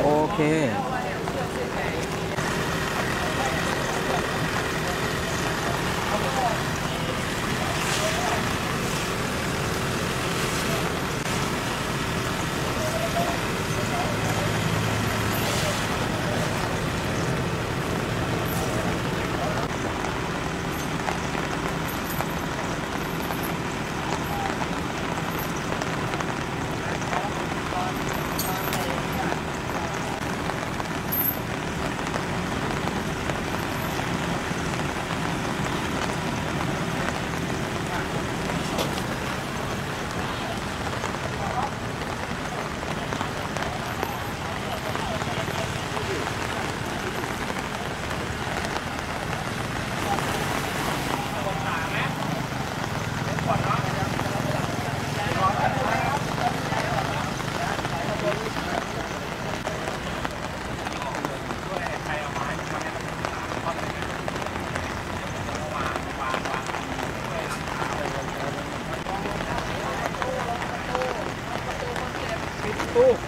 โอเค Oh.